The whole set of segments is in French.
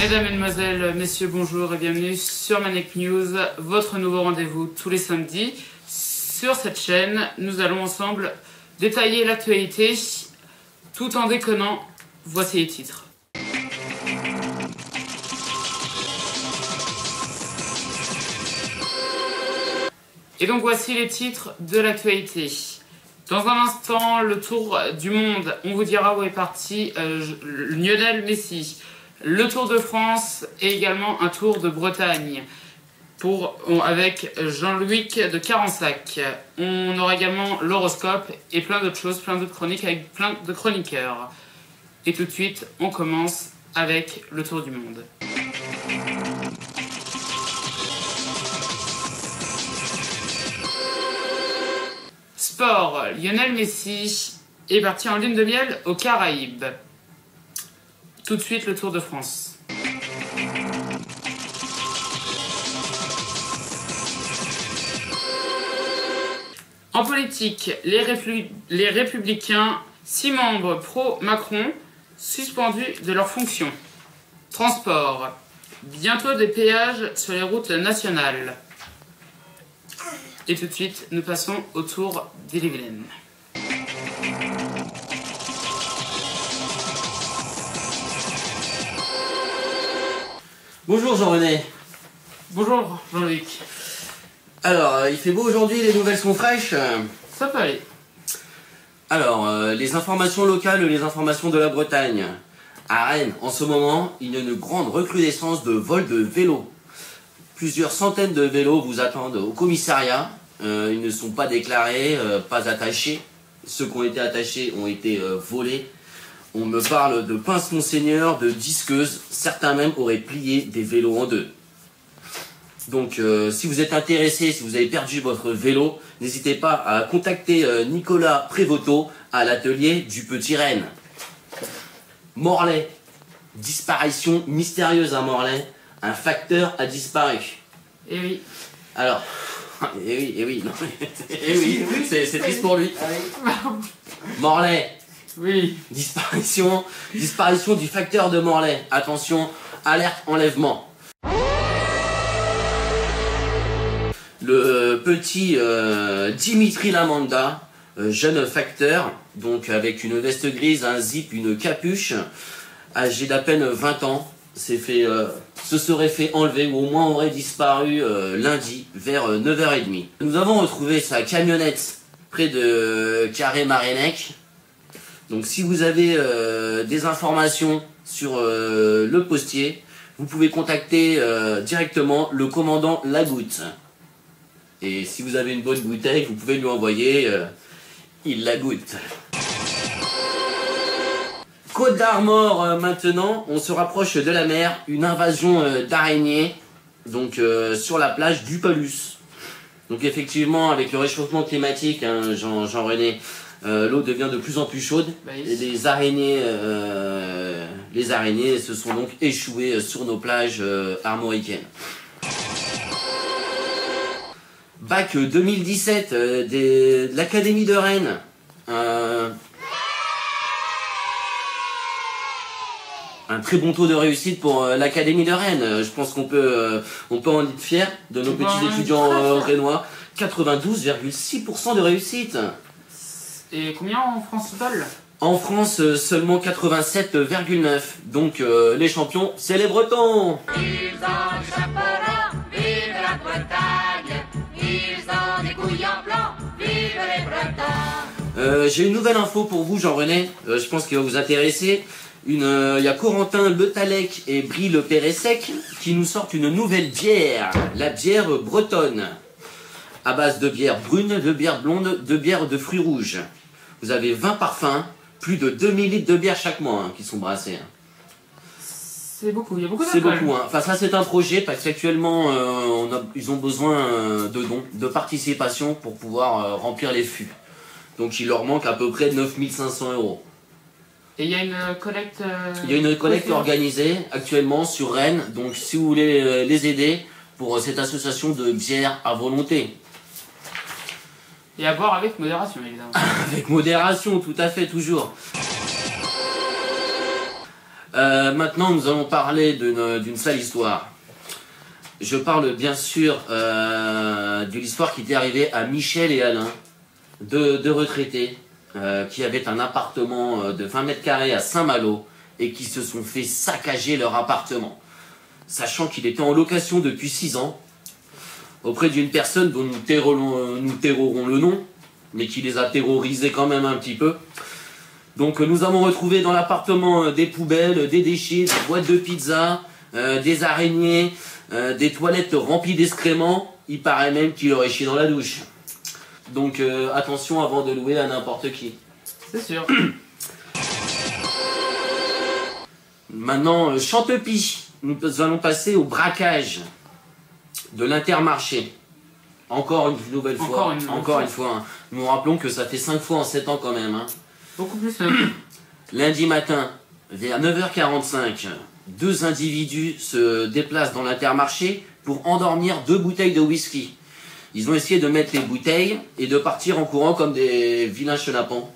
Mesdames, Mesdemoiselles, Messieurs, bonjour et bienvenue sur Manic News, votre nouveau rendez-vous tous les samedis. Sur cette chaîne, nous allons ensemble détailler l'actualité tout en déconnant. Voici les titres. Et donc voici les titres de l'actualité. Dans un instant, le tour du monde, on vous dira où est parti euh, Lionel Messi. Le Tour de France et également un Tour de Bretagne avec Jean-Louis de Carensac. On aura également l'horoscope et plein d'autres choses, plein d'autres chroniques avec plein de chroniqueurs. Et tout de suite, on commence avec le Tour du Monde. Sport, Lionel Messi est parti en lune de miel aux Caraïbes. Tout de suite le Tour de France. En politique, les, républicains, six membres pro-Macron, suspendus de leurs fonctions. Transport. Bientôt des péages sur les routes nationales. Et tout de suite, nous passons au tour d'Ille-et-Vilaine. Bonjour Jean-René. Bonjour Jean-Luc. Alors, euh, il fait beau aujourd'hui, les nouvelles sont fraîches Ça peut aller. Alors, euh, les informations locales, les informations de la Bretagne. À Rennes, en ce moment, il y a une grande recrudescence de vols de vélos. Plusieurs centaines de vélos vous attendent au commissariat. Euh, ils ne sont pas déclarés, pas attachés. Ceux qui ont été attachés ont été volés. On me parle de pince monseigneur, de disqueuse. Certains même auraient plié des vélos en deux. Donc euh, si vous êtes intéressé, si vous avez perdu votre vélo, n'hésitez pas à contacter euh, Nicolas Prévoto à l'atelier du Petit Rennes. Morlaix. Disparition mystérieuse à Morlaix. Un facteur a disparu. Eh oui. Alors, eh oui, eh oui, non, eh oui, c'est triste pour lui. Morlaix. Oui. Disparition, disparition du facteur de Morlaix. Attention, alerte enlèvement. Le petit euh, Dimitri Lamanda, euh, jeune facteur, donc avec une veste grise, un zip, une capuche, âgé d'à peine 20 ans, s'est fait, euh, se serait fait enlever ou au moins aurait disparu lundi vers 9h30. Nous avons retrouvé sa camionnette près de Carré Marénec, donc si vous avez euh, des informations sur euh, le postier, vous pouvez contacter euh, directement le commandant Lagoutte. Et si vous avez une bonne bouteille, vous pouvez lui envoyer, il la goûte. Côte d'Armor maintenant, on se rapproche de la mer, une invasion d'araignées, donc sur la plage du Palus. Donc effectivement, avec le réchauffement climatique, hein, Jean-René, euh, l'eau devient de plus en plus chaude bah, et les araignées, euh, les araignées se sont donc échouées sur nos plages euh, armoricaines. Bac 2017 de l'Académie de Rennes. un très bon taux de réussite pour l'Académie de Rennes. Je pense qu'on peut, on peut en être fier de nos petits étudiants rennois. 92,6% de réussite. Et combien en France total En France, euh, seulement 87,9. Donc euh, les champions, c'est les Bretons Ils ont du chapeau vive la Bretagne Ils ont des couilles en blanc, vive les Bretons euh, J'ai une nouvelle info pour vous, Jean-René. je pense qu'il va vous intéresser. Il y a Corentin Le Talec et Brie Le Péressec qui nous sortent une nouvelle bière, la bière bretonne. À base de bière brune, de bière blonde, de bière de fruits rouges. Vous avez 20 parfums, plus de 2000 litres de bière chaque mois hein, qui sont brassés. Hein. C'est beaucoup, il y a beaucoup C'est beaucoup. Hein. Enfin, ça, c'est un projet parce qu'actuellement, euh, ils ont besoin euh, de dons, de participation pour pouvoir euh, remplir les fûts. Donc, il leur manque à peu près 9500 euros. Et il y a une collecte. il y a une collecte organisée actuellement sur Rennes. Donc, si vous voulez les aider pour cette association de bière à volonté, et à boire avec modération, évidemment. avec modération, tout à fait, toujours. Euh, maintenant, nous allons parler d'une sale histoire. Je parle bien sûr euh, de l'histoire qui était arrivée à Michel et Alain, deux, deux retraités euh, qui avaient un appartement euh, de 20 mètres carrés à Saint-Malo et qui se sont fait saccager leur appartement, sachant qu'il était en location depuis 6 ans auprès d'une personne dont nous tairerons, nous le nom, mais qui les a terrorisés quand même un petit peu. Donc nous avons retrouvé dans l'appartement euh, des poubelles, des déchets, des boîtes de pizza, euh, des araignées, euh, des toilettes remplies d'excréments. Il paraît même qu'il aurait chié dans la douche. Donc euh, attention avant de louer à n'importe qui. C'est sûr. Maintenant, Chantepie, nous allons passer au braquage de l'intermarché. Encore une nouvelle fois. Encore une Encore fois. une fois. hein. Nous rappelons que ça fait 5 fois en 7 ans quand même. hein. Beaucoup plus même. Lundi matin, vers 9h45, deux individus se déplacent dans l'intermarché pour endormir deux bouteilles de whisky. Ils ont essayé de mettre les bouteilles et de partir en courant comme des vilains chenapans.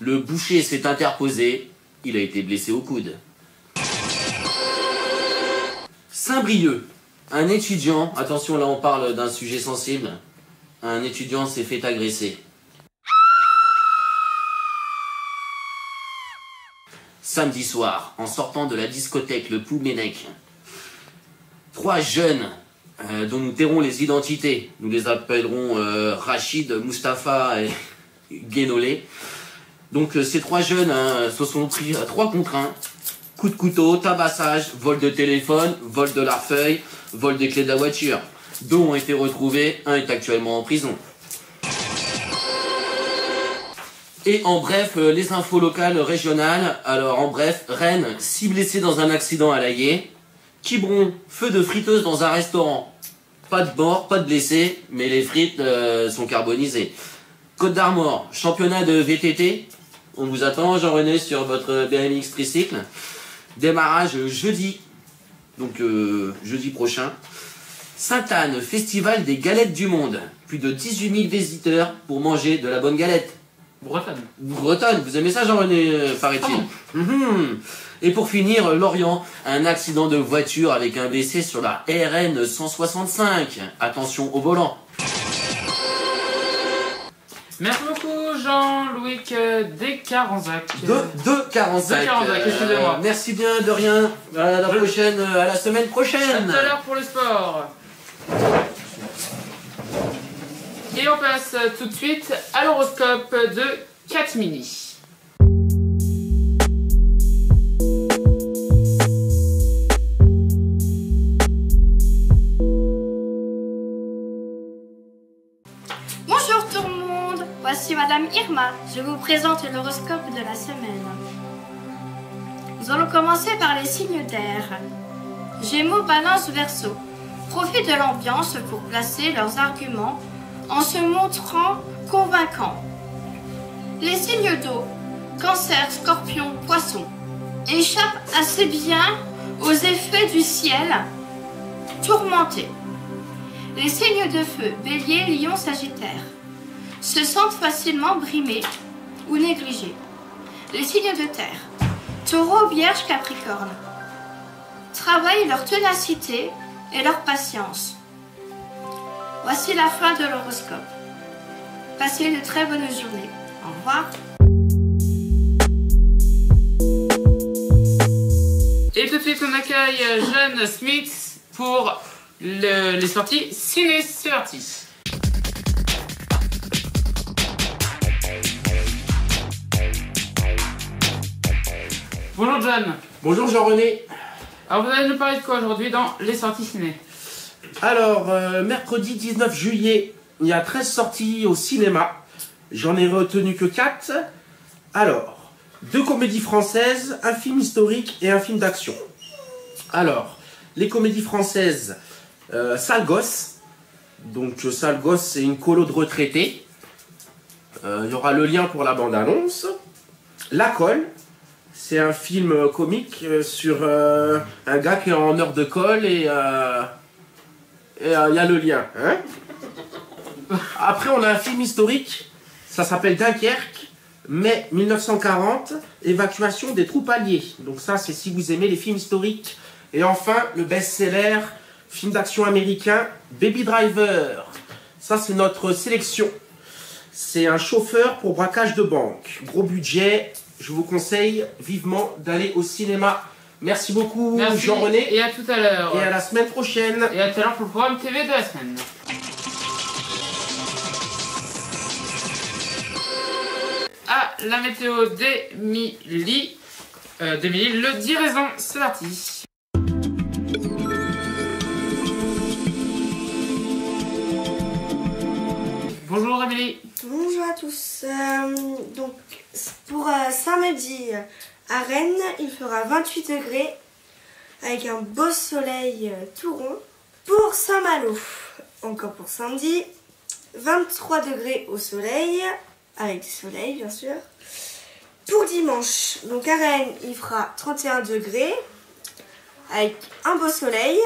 Le boucher s'est interposé, il a été blessé au coude. Saint-Brieuc, un étudiant, attention là on parle d'un sujet sensible, un étudiant s'est fait agresser. Samedi soir, en sortant de la discothèque Le Poumenec, trois jeunes euh, dont nous tairons les identités, nous les appellerons euh, Rachid, Mustapha et Guénolé. Donc euh, ces trois jeunes hein, se sont pris à trois contre un. Coup de couteau, tabassage, vol de téléphone, vol de la feuille, vol des clés de la voiture. Deux ont été retrouvés, un est actuellement en prison. Et en bref, euh, les infos locales régionales. Alors en bref, Rennes, six blessés dans un accident à Laillé. Quiberon, feu de friteuse dans un restaurant. Pas de mort, pas de blessés, mais les frites euh, sont carbonisées. Côte d'Armor, championnat de VTT. On vous attend, Jean-René, sur votre BMX tricycle. Démarrage jeudi, donc euh, jeudi prochain. Sainte-Anne, festival des galettes du monde. Plus de 18 000 visiteurs pour manger de la bonne galette. Bretonne. Bretonne, vous aimez ça Jean-René, euh, paraît-il? Mhm. Et pour finir, Lorient, un accident de voiture avec un blessé sur la RN 165. Attention au volant. Merci beaucoup Jean-Louis Descaranzac. De, de 45. De 45, excusez-moi. merci bien, de rien. À la prochaine, euh, à la semaine À prochaine. tout à l'heure pour le sport. Et on passe tout de suite à l'horoscope de Cat Mini. Irma. Je vous présente l'horoscope de la semaine. Nous allons commencer par les signes d'air. Gémeaux, balance, verso. Profitent de l'ambiance pour placer leurs arguments en se montrant convaincants. Les signes d'eau, cancer, scorpion, poisson, échappent assez bien aux effets du ciel tourmenté. Les signes de feu, bélier, lion, sagittaire, se sentent facilement brimés ou négligés. Les signes de terre, taureau, vierge, capricorne, travaillent leur ténacité et leur patience. Voici la fin de l'horoscope. Passez de très bonnes journées. Au revoir. Et tout de suite, on accueille Jeanne Smith pour le- les sorties ciné. Bonjour John. Bonjour Jean-René. Alors vous allez nous parler de quoi aujourd'hui dans les sorties ciné? Alors, euh, mercredi 19 juillet, il y a 13 sorties au cinéma. J'en ai retenu que 4. Alors, deux comédies françaises, un film historique et un film d'action. Alors, les comédies françaises, euh, Sale Gosse. Donc, euh, Sale Gosse, c'est une colo de retraités. Euh, Il y aura le lien pour la bande-annonce. La Colle, c'est un film euh, comique euh, sur euh, un gars qui est en heure de colle et il y a le lien. Hein Après, on a un film historique. Ça s'appelle Dunkerque. mai 1940, évacuation des troupes alliées. Donc ça, c'est si vous aimez les films historiques. Et enfin, le best-seller, film d'action américain, Baby Driver. Ça, c'est notre sélection. C'est un chauffeur pour braquage de banque. Gros budget. Je vous conseille vivement d'aller au cinéma. Merci beaucoup, Jean-René. et à tout à l'heure. Et à la semaine prochaine. Et à tout à l'heure pour le programme TV de la semaine. Ah, la météo d'Emilie. Euh, d'Emilie, le 10 raisons, c'est parti. Bonjour Émilie. Bonjour à tous. Euh, pour euh, samedi à Rennes, il fera 28 degrés avec un beau soleil euh, tout rond. Pour Saint-Malo, encore pour samedi, 23 degrés au soleil, avec du soleil bien sûr. Pour dimanche, donc à Rennes, il fera 31 degrés avec un beau soleil.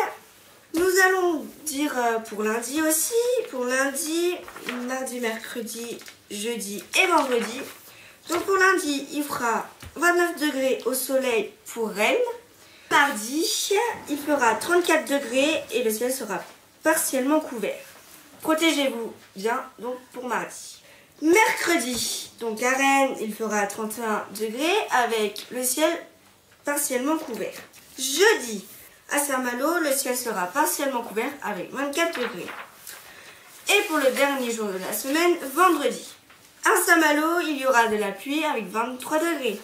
Nous allons dire euh, pour lundi aussi. Pour lundi, mardi, mercredi, jeudi et vendredi. Donc pour lundi, il fera 29 degrés au soleil pour Rennes. Mardi, il fera 34 degrés et le ciel sera partiellement couvert. Protégez-vous bien donc pour mardi. Mercredi, donc à Rennes, il fera 31 degrés avec le ciel partiellement couvert. Jeudi, à Saint-Malo, le ciel sera partiellement couvert avec 24 degrés. Et pour le dernier jour de la semaine, vendredi. À Saint-Malo, il y aura de la pluie avec 23 degrés.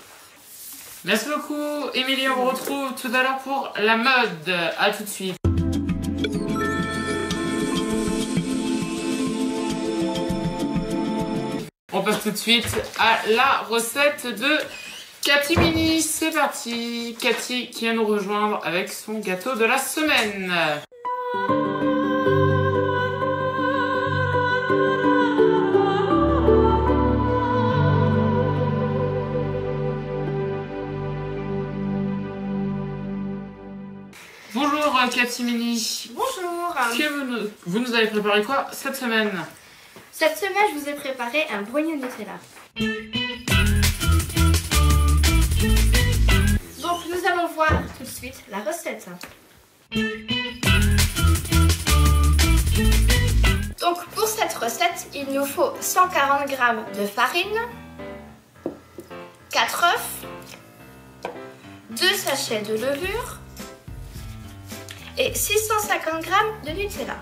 Merci beaucoup Émilie, on vous retrouve tout à l'heure pour la mode. À tout de suite. On passe tout de suite à la recette de Cathy Mini. C'est parti. Cathy qui vient nous rejoindre avec son gâteau de la semaine. Bonjour euh, Cathy Mini. Bonjour Que vous, nous, vous nous avez préparé quoi cette semaine? Cette semaine, je vous ai préparé un brownie Nutella. La recette. Donc, pour cette recette, il nous faut 140 g de farine, 4 œufs, 2 sachets de levure et 650 g de Nutella.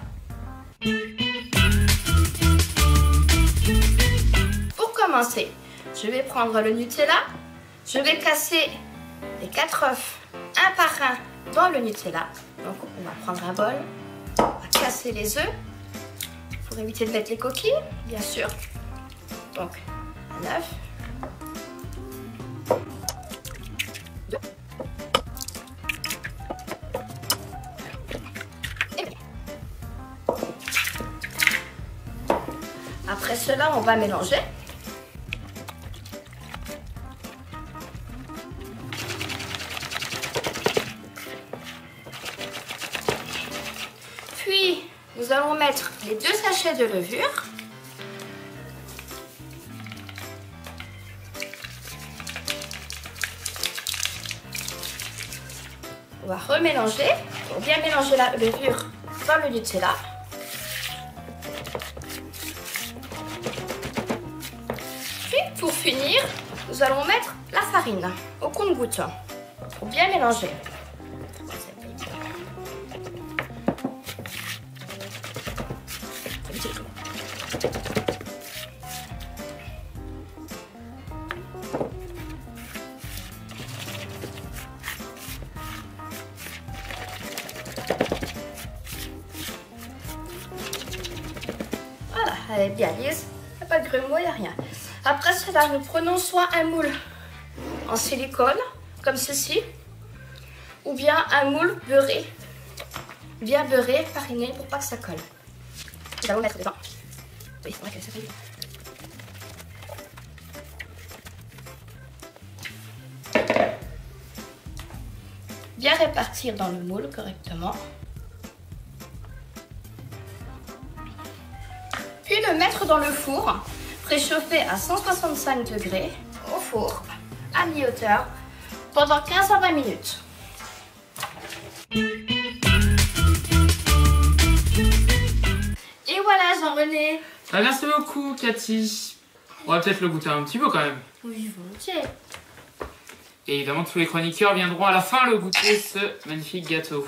Pour commencer, je vais prendre le Nutella, je vais casser les 4 œufs un par un dans le Nutella. Donc on va prendre un bol, on va casser les œufs pour éviter de mettre les coquilles, bien sûr. Donc un œuf. Deux. Après cela, on va mélanger. Mettre les deux sachets de levure. On va remélanger pour bien mélanger la levure dans le Nutella. Puis, pour finir, nous allons mettre la farine au compte-gouttes pour bien mélanger. Voilà, elle est bien lisse. Il n'y a pas de grumeaux, il n'y a rien. Après cela, nous prenons soit un moule en silicone, comme ceci, ou bien un moule beurré, bien beurré, fariné, pour pas que ça colle. Nous allons mettre dedans. Bien répartir dans le moule correctement. Puis le mettre dans le four, préchauffé à 165 degrés four à mi-hauteur pendant 15 à 20 minutes. Et voilà Jean-René. Ah, merci beaucoup, Cathy. On va peut-être le goûter un petit peu quand même. Oui, volontiers. Et évidemment, tous les chroniqueurs viendront à la fin le goûter ce magnifique gâteau.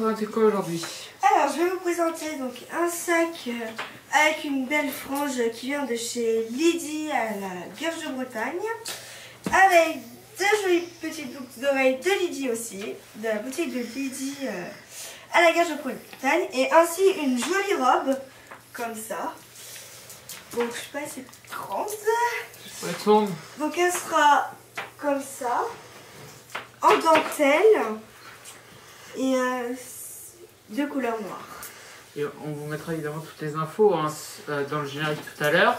Présenter quoi aujourd'hui Alors, je vais vous présenter donc un sac euh, avec une belle frange qui vient de chez Lydie à la Gorge de Bretagne, avec deux jolies petites boucles d'oreilles de Lydie aussi, de la boutique de Lydie euh, à la Gorge de Bretagne, et ainsi une jolie robe, comme ça. Donc, je sais pas si c'est grande. Donc, elle sera comme ça, en dentelle, et euh, de couleur noire. Et on vous mettra évidemment toutes les infos hein, euh, dans le générique tout à l'heure.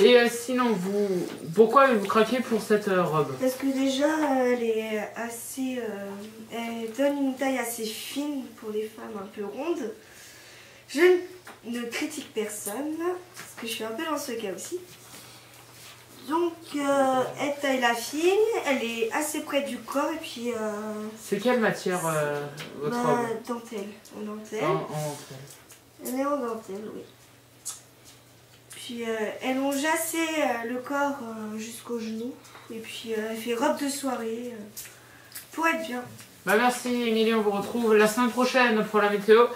Et euh, sinon, vous, pourquoi avez-vous craqué pour cette euh, robe? Parce que déjà, elle est assez. elle donne une taille assez fine pour les femmes un peu rondes. Je ne critique personne, parce que je suis un peu dans ce cas aussi. Donc, euh, elle taille la fine, elle est assez près du corps, et puis. euh, C'est quelle matière euh, votre bah, robe dentelle. En dentelle. En- en- Elle est en dentelle, oui. Puis elle longe assez le corps euh, jusqu'au genou. Et puis elle fait robe de soirée pour être bien. Bah merci Émilie, on vous retrouve la semaine prochaine pour la météo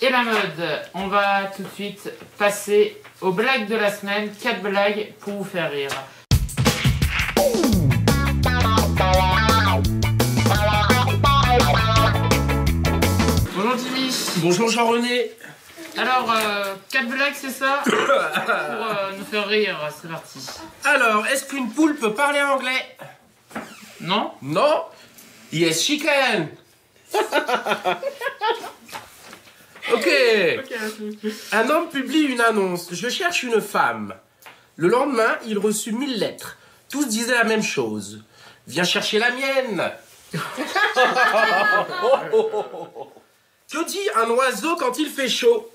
et la mode. On va tout de suite passer aux blagues de la semaine. 4 blagues pour vous faire rire. Bonjour Jimmy. Bonjour Jean-René. Alors, 4 blagues c'est ça Pour euh, nous faire rire, c'est parti. Alors, est-ce qu'une poule peut parler anglais? Non Non? Yes, she can Ok. Un homme publie une annonce. Je cherche une femme. Le lendemain, il reçut mille lettres. Tous disaient la même chose. Viens chercher la mienne. que dit un oiseau quand il fait chaud?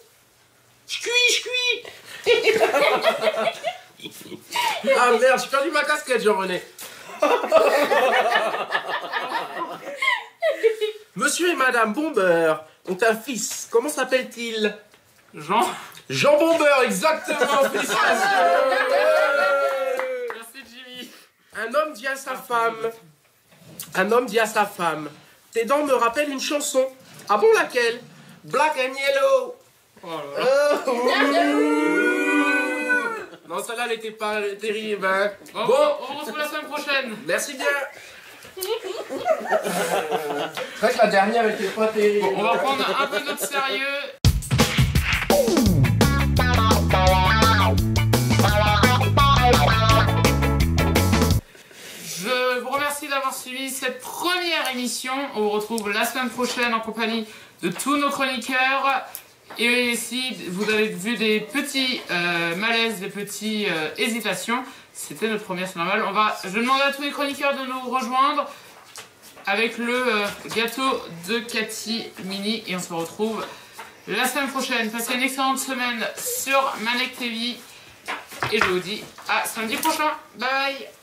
Ch'cui, ch'cui Ah merde, j'ai perdu ma casquette, Jean-René. Monsieur et Madame Bomber ont un fils. Comment s'appelle-t-il? Jean Jean Bomber, exactement, Merci Jimmy. Un homme dit à sa femme. Un homme dit à sa femme. Tes dents me rappellent une chanson. Ah bon, laquelle? Black and Yellow. Oh là là. Oh, non, celle-là, elle était pas terrible. Hein. Bon, Bon. on vous retrouve la semaine prochaine. Merci bien. C'est vrai que la dernière était pas terrible. On va prendre un peu notre sérieux. Je vous remercie d'avoir suivi cette première émission. On vous retrouve la semaine prochaine en compagnie de tous nos chroniqueurs. Et si vous avez vu des petits euh, malaises, des petites hésitations, c'était notre première, c'est normal. On va, je demande à tous les chroniqueurs de nous rejoindre avec le euh, gâteau de Cathy Mini et on se retrouve la semaine prochaine. Passez une excellente semaine sur Manek TV et je vous dis à samedi prochain. Bye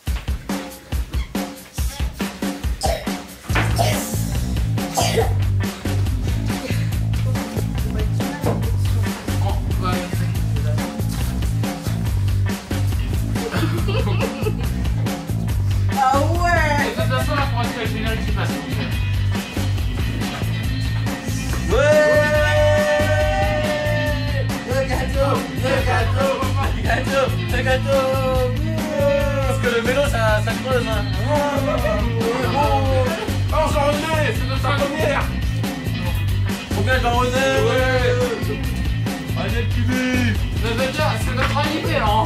Ouais. Allez, le cubé. Ça veut dire, c'est notre invité, hein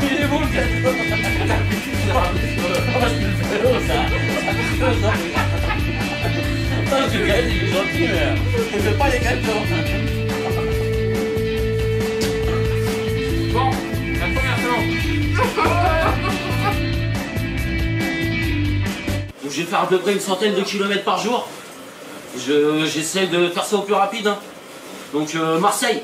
mais il est bon le gâteau Oh, c'est le ça Oh, gars, il est gentil, mais il fait pas les gâteaux Bon, la première. Donc, je vais faire à peu près une centaine de kilomètres par jour. Je- J'essaie de faire ça au plus rapide. hein. Donc, euh, Marseille,